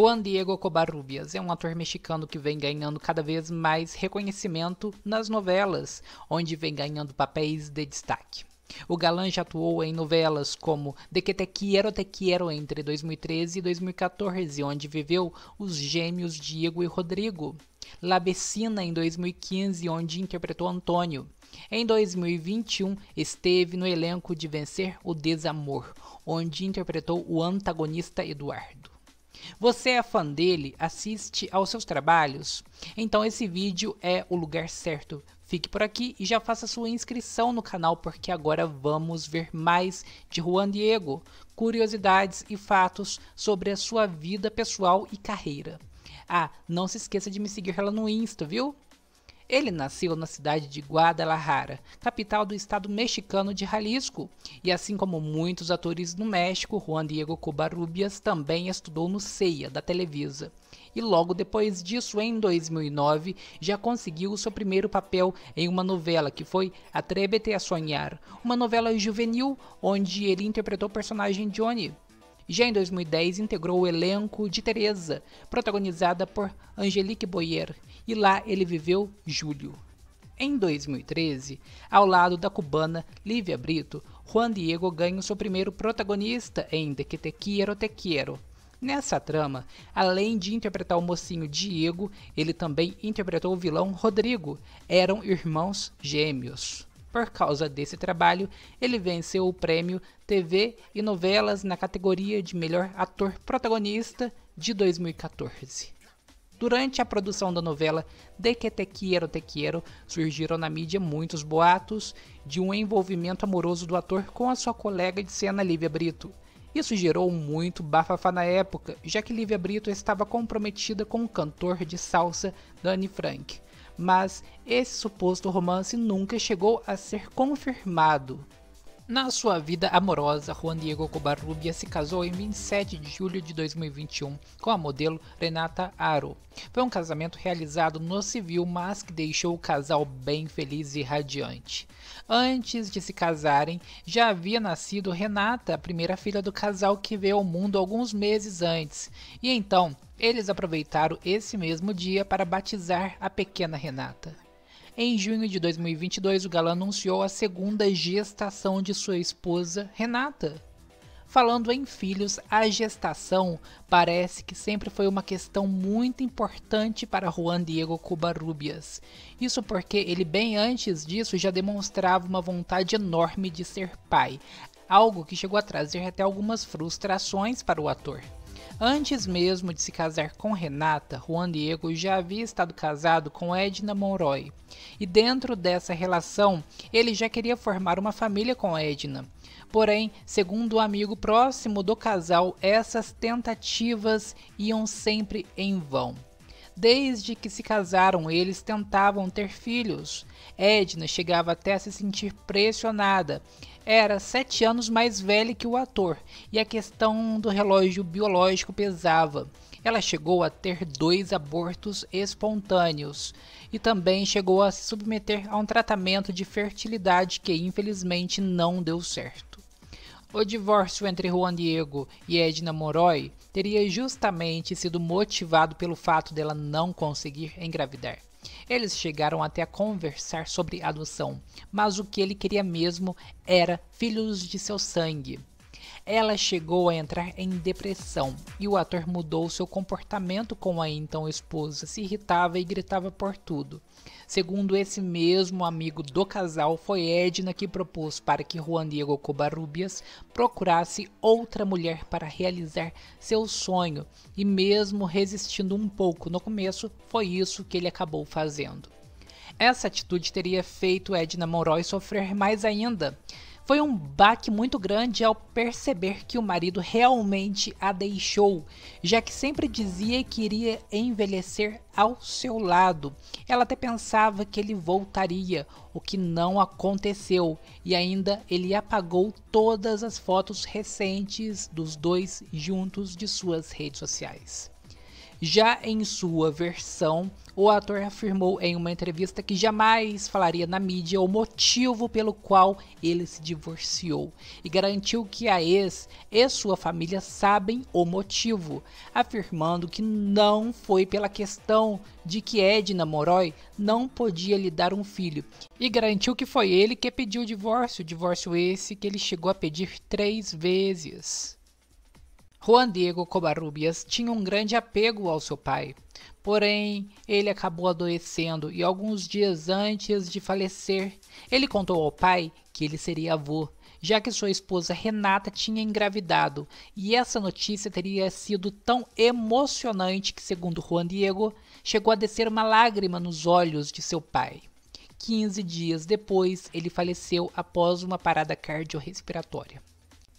Juan Diego Covarrubias é um ator mexicano que vem ganhando cada vez mais reconhecimento nas novelas, onde vem ganhando papéis de destaque. O galã já atuou em novelas como De Que Te Quiero Te Quiero entre 2013 e 2014, onde viveu os gêmeos Diego e Rodrigo. La Vecina em 2015, onde interpretou Antônio. Em 2021, esteve no elenco de Vencer o Desamor, onde interpretou o antagonista Eduardo. Você é fã dele? Assiste aos seus trabalhos? Então esse vídeo é o lugar certo. Fique por aqui e já faça sua inscrição no canal porque agora vamos ver mais de Juan Diego, curiosidades e fatos sobre a sua vida pessoal e carreira. Ah, não se esqueça de me seguir lá no Insta, viu? Ele nasceu na cidade de Guadalajara, capital do estado mexicano de Jalisco, e assim como muitos atores no México, Juan Diego Covarrubias também estudou no CEIA da Televisa. E logo depois disso, em 2009, já conseguiu seu primeiro papel em uma novela que foi Atrévete a Sonhar, uma novela juvenil onde ele interpretou o personagem Johnny. Já em 2010 integrou o elenco de Teresa, protagonizada por Angelique Boyer, e lá ele viveu Júlio. Em 2013, ao lado da cubana Lívia Brito, Juan Diego ganha seu primeiro protagonista em De Que Te Quiero Te Quiero. Nessa trama, além de interpretar o mocinho Diego, ele também interpretou o vilão Rodrigo. Eram irmãos gêmeos. Por causa desse trabalho, ele venceu o prêmio TV e Novelas na categoria de Melhor Ator Protagonista de 2014. Durante a produção da novela De Que Te Quiero Te Quiero, surgiram na mídia muitos boatos de um envolvimento amoroso do ator com a sua colega de cena Lívia Brito. Isso gerou muito bafafá na época, já que Lívia Brito estava comprometida com o cantor de salsa Danny Frank mas esse suposto romance nunca chegou a ser confirmado. Na sua vida amorosa, Juan Diego Covarrubias se casou em 27 de julho de 2021 com a modelo Renata Aro. Foi um casamento realizado no civil, mas que deixou o casal bem feliz e radiante. Antes de se casarem, já havia nascido Renata, a primeira filha do casal que veio ao mundo alguns meses antes, e então eles aproveitaram esse mesmo dia para batizar a pequena Renata. Em junho de 2022, o galã anunciou a segunda gestação de sua esposa, Renata. Falando em filhos, a gestação parece que sempre foi uma questão muito importante para Juan Diego Covarrubias. Isso porque ele bem antes disso já demonstrava uma vontade enorme de ser pai, algo que chegou a trazer até algumas frustrações para o ator. Antes mesmo de se casar com Renata, Juan Diego já havia estado casado com Edna Monroy. E dentro dessa relação, ele já queria formar uma família com Edna. Porém, segundo um amigo próximo do casal, essas tentativas iam sempre em vão. Desde que se casaram, eles tentavam ter filhos. Edna chegava até a se sentir pressionada era sete anos mais velha que o ator e a questão do relógio biológico pesava. Ela chegou a ter dois abortos espontâneos e também chegou a se submeter a um tratamento de fertilidade que infelizmente não deu certo. O divórcio entre Juan Diego e Edna Moroy teria justamente sido motivado pelo fato dela não conseguir engravidar. Eles chegaram até a conversar sobre adoção, mas o que ele queria mesmo era filhos de seu sangue. Ela chegou a entrar em depressão e o ator mudou seu comportamento com a então esposa, se irritava e gritava por tudo. Segundo esse mesmo amigo do casal, foi Edna que propôs para que Juan Diego Covarrubias procurasse outra mulher para realizar seu sonho e mesmo resistindo um pouco no começo, foi isso que ele acabou fazendo. Essa atitude teria feito Edna Monroy sofrer mais ainda, foi um baque muito grande ao perceber que o marido realmente a deixou, já que sempre dizia que iria envelhecer ao seu lado. Ela até pensava que ele voltaria, o que não aconteceu, e ainda ele apagou todas as fotos recentes dos dois juntos de suas redes sociais. Já em sua versão, o ator afirmou em uma entrevista que jamais falaria na mídia o motivo pelo qual ele se divorciou e garantiu que a ex e sua família sabem o motivo, afirmando que não foi pela questão de que Edna Moroy não podia lhe dar um filho e garantiu que foi ele que pediu o divórcio, divórcio esse que ele chegou a pedir três vezes. Juan Diego Covarrubias tinha um grande apego ao seu pai, porém ele acabou adoecendo e alguns dias antes de falecer, ele contou ao pai que ele seria avô, já que sua esposa Renata tinha engravidado, e essa notícia teria sido tão emocionante que, segundo Juan Diego, chegou a descer uma lágrima nos olhos de seu pai. 15 dias depois, ele faleceu após uma parada cardiorrespiratória.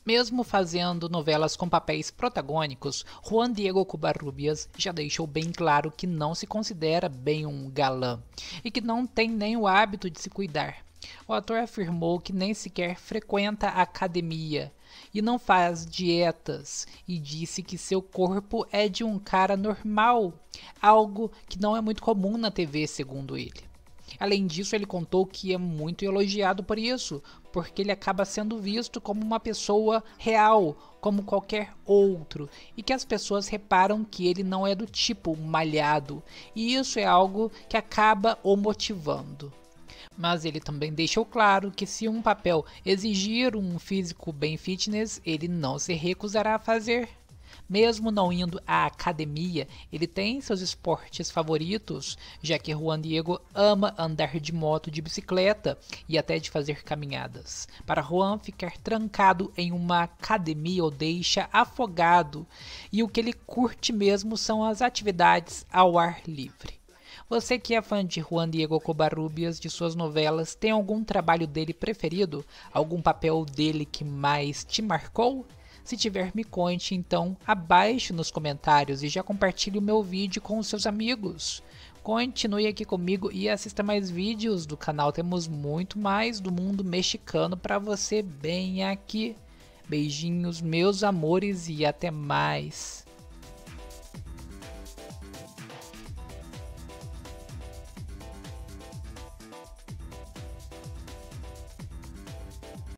Mesmo fazendo novelas com papéis protagônicos, Juan Diego Covarrubias já deixou bem claro que não se considera bem um galã e que não tem nem o hábito de se cuidar. O ator afirmou que nem sequer frequenta a academia e não faz dietas e disse que seu corpo é de um cara normal, algo que não é muito comum na TV, segundo ele. Além disso, ele contou que é muito elogiado por isso, porque ele acaba sendo visto como uma pessoa real, como qualquer outro, e que as pessoas reparam que ele não é do tipo malhado, e isso é algo que acaba o motivando. Mas ele também deixou claro que se um papel exigir um físico bem fitness, ele não se recusará a fazer. Mesmo não indo à academia, ele tem seus esportes favoritos, já que Juan Diego ama andar de moto, de bicicleta e até de fazer caminhadas. Para Juan, ficar trancado em uma academia o deixa afogado, e o que ele curte mesmo são as atividades ao ar livre. Você que é fã de Juan Diego Covarrubias, de suas novelas, tem algum trabalho dele preferido? Algum papel dele que mais te marcou? Se tiver, me conte então abaixo nos comentários e já compartilhe o meu vídeo com os seus amigos. Continue aqui comigo e assista mais vídeos do canal. Temos muito mais do mundo mexicano para você bem aqui. Beijinhos, meus amores, e até mais.